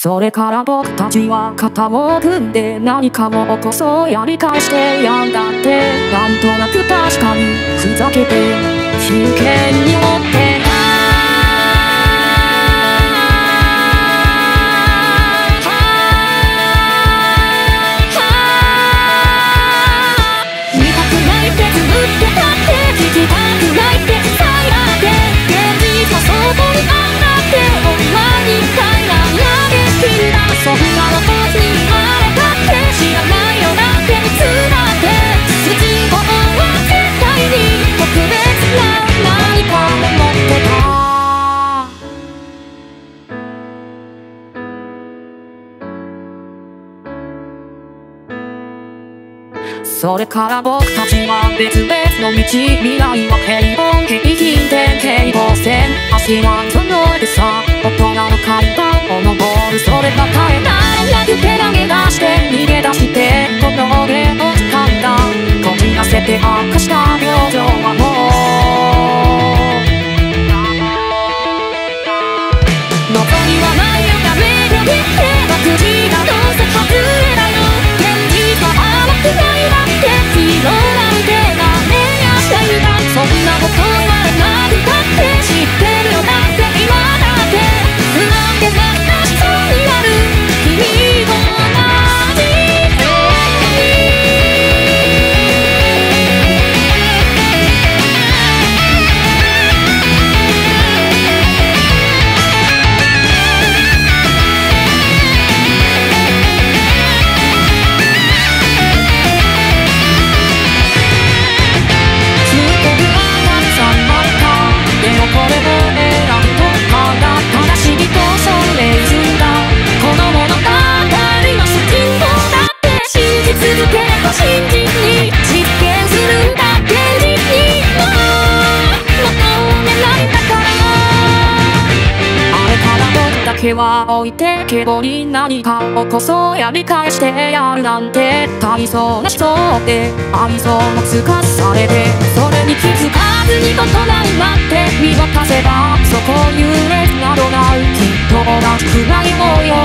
それから僕たちは肩を組んで何かを起こそうやり返してやんだってなんとなく確かにふざけて真剣にそれから僕たちは別々の道未来は平凡京浜点平凡線足はそのえてさ大人の階段を登るそれが耐えられなく手投げ出して逃げ出してこの俺を掴ん。だこじらせて明かした表けは置いてけぼり何かをこそやり返してやるなんて。大層な人って愛想もつかされてそれに気づかずに大人になんて。見渡せばそこ揺れなどない。きっと同じくらいもよ